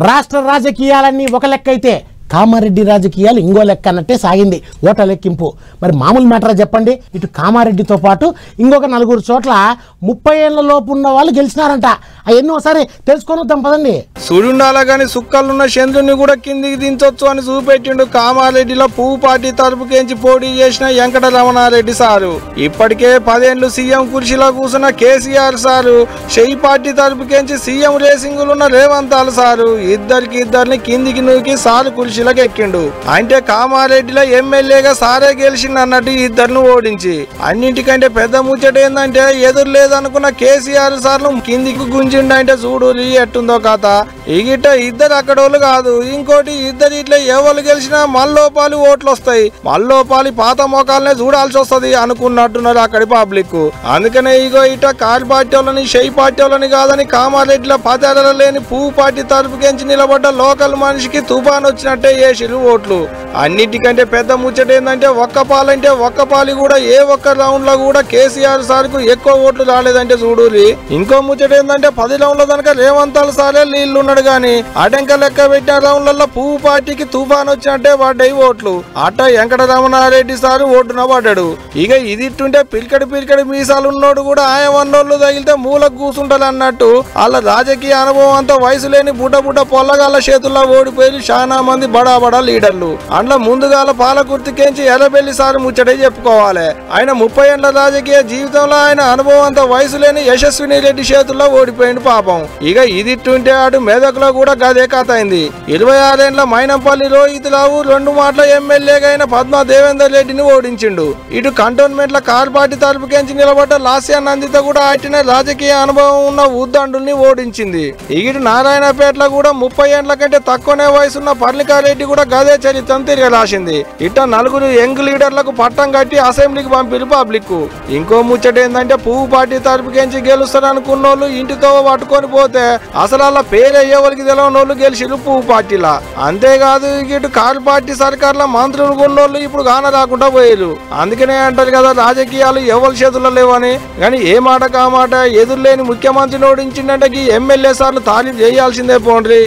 రాష్ట్ర రాజకీయాలన్నీ ఒక లెక్క అయితే కామారెడ్డి రాజకీయాలు ఇంకో లెక్క అన్నట్టే సాగింది. ఓట్ల లెక్కింపు మరి మామూలు మ్యాటర్ చెప్పండి? ఇటు కామారెడ్డితో పాటు ఇంకొక నలుగురు చోట్ల ముప్పై ఏళ్ళ లోపు ఉన్న వాళ్ళు గెలిచినారంట. అవన్నీ ఒకసారి తెలుసుకొని వద్దాం పదండి. సూర్యుండాల గాని సుక్కలున్న చంద్రుని కూడా కిందికి దించొచ్చు అని చూపెట్టిండు కామారెడ్డిలో పువ్వు పార్టీ తరపుకేంచి పోటీ చేసిన వెంకట రమణారెడ్డి సారు. ఇప్పటికే పదేళ్ళు సీఎం కుర్చీలో కూర్చున్న కేసీఆర్ సారు షెయి పార్టీ తరపుకేంచి సీఎం రేసింగులున్న రేవంతాలు సారు. ఇద్దరికి ఇద్దరిని కిందికి నూకి సారు కుర్చీలకు ఎక్కిండు అంటే కామారెడ్డిలో ఎమ్మెల్యేగా సారే గెలిచిండు అన్నట్టు ఈ ఓడించి. అన్నింటికంటే పెద్ద ముచ్చట ఏంటంటే ఎదురు లేదనుకున్న కేసీఆర్ సార్లు కిందికి గుంజిండు అంటే చూడు ఎట్టుందో కథ. ఇగిట ఇద్దరు అక్కడోళ్ళు కాదు ఇంకోటి ఇద్దరు ఇట్లా ఎవరు గెలిచినా మల్లోపాలి ఓట్లు వస్తాయి మల్లోపాలి పాత మోకాలనే చూడాల్సి వస్తది అనుకున్నట్టున్నారు అక్కడి పబ్లిక్ అందుకనే ఇగో ఇట కారు పార్టీ వాళ్ళని షెయి పార్టీ వాళ్ళని కాదని కామారెడ్డిలో పదేళ్ళ లేని పువ్వు పార్టీ తరపుకెంచి నిలబడ్డ లోకల్ మనిషికి తుఫాన్ వచ్చినట్టే వేసిరు ఓట్లు. అన్నిటికంటే పెద్ద ముచ్చట ఏంటంటే ఒక్క పాలంటే ఒక్క పాలి కూడా ఏ ఒక్క రౌండ్లో కూడా కేసీఆర్ సార్కు ఎక్కువ ఓట్లు రాలేదంటే చూడూరి ఇంకో ముచ్చట ఏంటంటే పది రౌండ్ల కనుక రేవంతాల సారే నీళ్ళు ఉన్నాడు గాని అటెంక లెక్క పెట్టిన రౌండ్లలో పువ్వు పార్టీకి తుఫాన్ వచ్చినట్టే పడ్డాయి ఓట్లు. అట్ట వెంకట రమణారెడ్డి సారు ఓటున పడ్డాడు. ఇక ఇది ఇట్టుంటే పిల్కడి మీసాలు ఉన్నోడు కూడా ఆయమన్నోళ్ళు తగిలితే మూలకు కూసుంటారు అన్నట్టు వాళ్ళ రాజకీయ అనుభవం అంతా వయసు లేని బుడ్డ బుడ్డ పొల్లగాళ్ళ చేతుల్లో ఓడిపోయి చాలా మంది బడా బడా లీడర్లు. అందులో ముందుగాల పాలకుర్తికేంచి ఎర్రబెల్లి సార్ ముచ్చటే చెప్పుకోవాలి. ఆయన ముప్పై ఏళ్ళ రాజకీయ జీవితంలో ఆయన అనుభవం అంత వయసు లేని యశస్విని రెడ్డి చేతుల్లో ఓడిపోయింది పాపం. ఇక ఇది ఇట్టుంటే ఆడు మెదకులో కూడా గదే కథ అయింది. ఇరవై ఆరేళ్ళ మైనంపల్లి రోహితురావు రెండు మాటల ఎమ్మెల్యేగా అయిన పద్మా దేవేందర్ రెడ్డిని ఓడించిండు. ఇటు కంటోన్మెంట్ల కార్పాటి తరపు తరపుకేంచి నిలబడ్డ లాస్యా నందిత కూడా ఆటిన రాజకీయ అనుభవం ఉన్న ఉద్దండుల్ని ఓడించింది. ఇటు నారాయణపేటలో కూడా ముప్పై ఏండ్ల కంటే తక్కువనే వయసున్న పర్ణికారెడ్డి కూడా గదే చరిత్రను తిరగలాసింది. రాసింది ఇట్ట నలుగురు యంగ్ లీడర్లకు పట్టం కట్టి అసెంబ్లీకి పంపిరు పబ్లిక్ ఇంకో ముచ్చట ఏంటంటే పువ్వు పార్టీ తరపుకేంచి గెలుస్తారనుకున్నోళ్ళు ఇంటితో పట్టుకొని పోతే అసలు అలా పేరు ఎవరికి తెలవనోళ్ళు గెలిచిరు పువ్వు పార్టీలా. అంతేకాదు ఇటు కారు పార్టీ సర్కార్ల మంత్రులు ఉన్నోళ్ళు ఇప్పుడు గాన రాకుండా పోయారు అందుకనే అంటారు కదా రాజకీయాలు ఎవరి చేతుల్లో లేవని. కానీ ఏ మాట కా మాట ఎదురులేని ముఖ్యమంత్రిని ఓడించిందంటే ఈ ఎమ్మెల్యే సార్లు తారీఫ్ చేయాల్సిందే పోండ్రి.